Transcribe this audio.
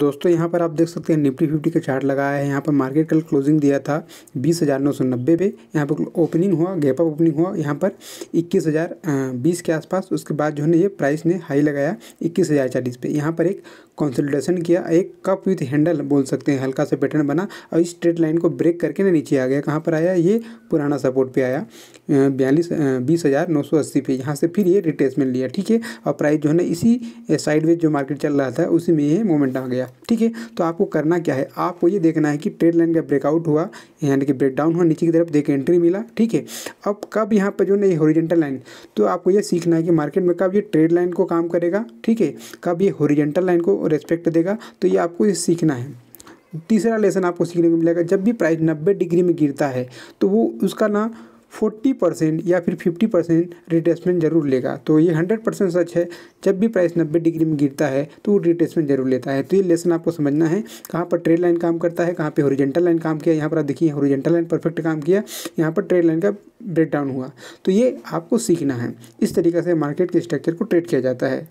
दोस्तों, यहाँ पर आप देख सकते हैं निफ्टी फिफ्टी का चार्ट लगाया है। यहाँ पर मार्केट कल क्लोजिंग दिया था बीस हज़ार नौ सौ नब्बे पे। यहाँ पर ओपनिंग हुआ, गैप अप ओपनिंग हुआ, यहाँ पर इक्कीस हज़ार बीस के आसपास। उसके बाद जो है ये प्राइस ने हाई लगाया इक्कीस हज़ार चालीस पे। यहाँ पर एक कंसोलिडेशन किया, एक कप विथ हैंडल बोल सकते हैं, हल्का सा पैटर्न बना और इस स्ट्रेट लाइन को ब्रेक करके ना नीचे आ गया। कहाँ पर आया? ये पुराना सपोर्ट पे आया बयालीस बीस हज़ार नौ सौ अस्सी पे। यहाँ से फिर ये रिटेसमेंट लिया, ठीक है? और प्राइस जो है ना, इसी साइडवेज जो मार्केट चल रहा था, उसी में ये मोमेंट आ गया। ठीक है? तो आपको करना क्या है? आपको ये देखना है कि ट्रेड लाइन का ब्रेकआउट हुआ यानी कि ब्रेक डाउन हुआ, नीचे की तरफ़ देख एंट्री मिला, ठीक है? अब कब यहाँ पर जो ना ये हॉरिजेंटल लाइन तो आपको ये सीखना है कि मार्केट में कब ये ट्रेड लाइन को काम करेगा, ठीक है? कब ये हॉरिजेंटल लाइन को रेस्पेक्ट देगा तो ये आपको ये सीखना है। तीसरा लेसन आपको सीखने को मिलेगा, जब भी प्राइस नब्बे डिग्री में गिरता है तो वो उसका ना फोर्टी परसेंट या फिर फिफ्टी परसेंट रिटेसमेंट ज़रूर लेगा। तो ये हंड्रेड परसेंट सच है। जब भी प्राइस नब्बे डिग्री में गिरता है तो वो रिटेसमेंट ज़रूर लेता है। तो ये लेसन आपको समझना है। कहाँ पर ट्रेड लाइन काम करता है, कहाँ पर हॉरिजेंटल लाइन काम किया, यहाँ पर आप देखिए हॉरिजेंटल लाइन परफेक्ट काम किया, यहाँ पर ट्रेड लाइन का ब्रेक डाउन हुआ। तो ये आपको सीखना है। इस तरीके से मार्केट के स्ट्रक्चर को ट्रेड किया जाता है।